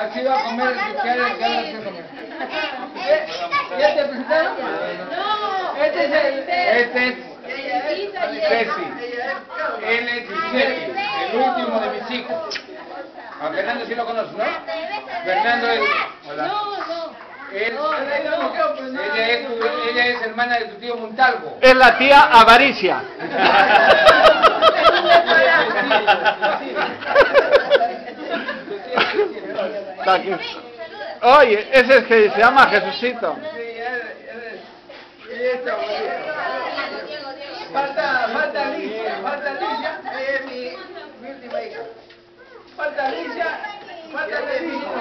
Así va a comer, ¿qué hará qué hará usted comer? ¿Eh? ¿Ya te presentaron? No. Este es el... Este es... Ceci. Ceci. Él es Giuseppe, el último de mis hijos. A Fernando sí lo conoces, ¿no? Fernando es... Hola. No, no. Él- ella, es tu- ella es hermana de tu tío Montalvo. Es la tía Avaricia. Está aquí. Oye, ese es que se llama Jesucito. Falta, falta Alicia, falta Alicia, ella es mi, mi última hija. Falta Alicia, falta Alicia.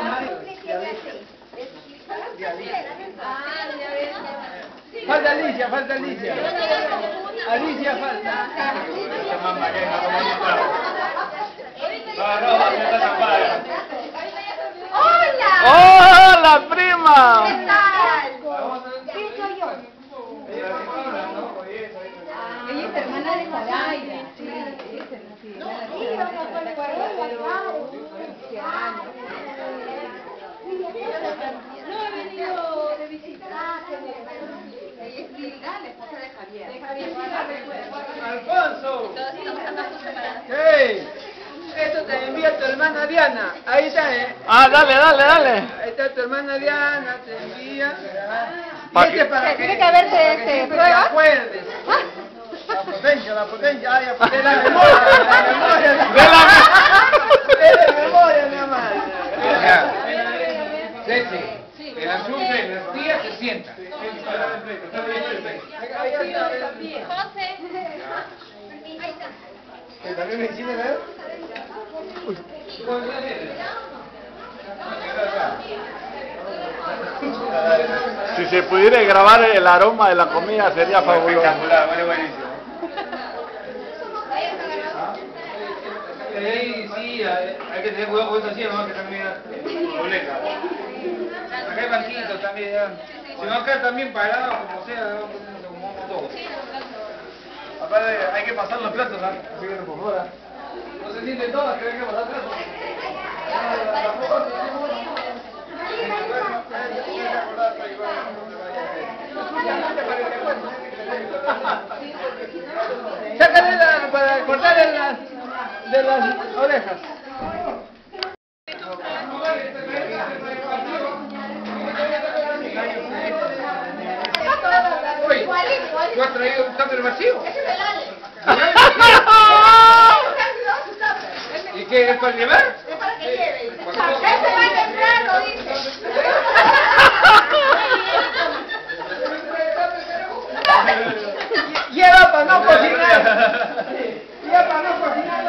Falta Alicia, falta Alicia. Alicia falta. ¡Hola! ¡Oh, la prima! ¿Qué tal? Sí, soy yo. Ella es hermana de Zoraida. Sí, ella es hermana sí, hermana de No, he venido de visita. Ella es Hilda, la esposa de Javier. De Javier, Alfonso. ¡Hey! Esto te envía tu hermana Diana. Ahí está, ¿eh? Ah, dale, dale, dale. Ahí está tu hermana Diana, te envía. Y este que- para Tiene que, que haberse, para que este, prueba. te acuerdes. La potencia, la potencia, ay, de la memoria, de la memoria. De la- De la memoria, nada más. Ceci, el asunto es las tías se sientan. José. ¿Que también me hiciste ver? Si se pudiera grabar el aroma de la comida sería fabuloso. Espectacular, vale, buenísimo. Ahí sí, hay que tener cuidado con eso así, no que también boleta. Acá hay banquitos también, ya. Si no acá también parado, como sea, vamos todos. Aparte, hay que pasar los platos, ¿no? Así que por fuera. No se sienten todas, que hay que pasar platos. Sácale la, para cortar de las, de las orejas. ¿Tú has traído un tupper vacío? ¿Y qué es para llevar? Lleva para no cocinar. Lleva para no cocinar.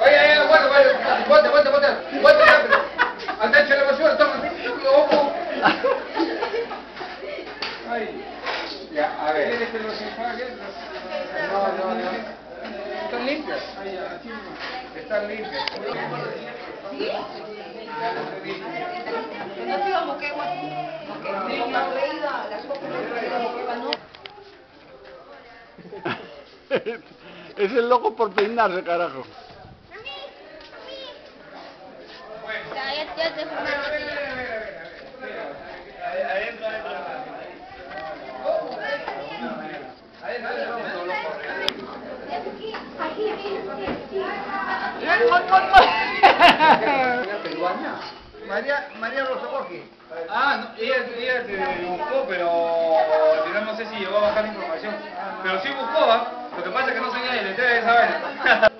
Oye, oye, bueno, bueno, bote, bote, bote, bote rápido. Anda, échale basura, toma. Ojo. Ay. Ya, a ver. ¿Quieres que los enjuagues? No, no, no. Están limpias. Están limpias. es el loco por peinarse, carajo. Una peruana. María, María Rosa. Ah, no, ella, ella te buscó, pero al final no sé si llegó a bajar la información. Pero sí buscó, ¿ah? Lo que pasa es que no sabía el letrero de esa vaina.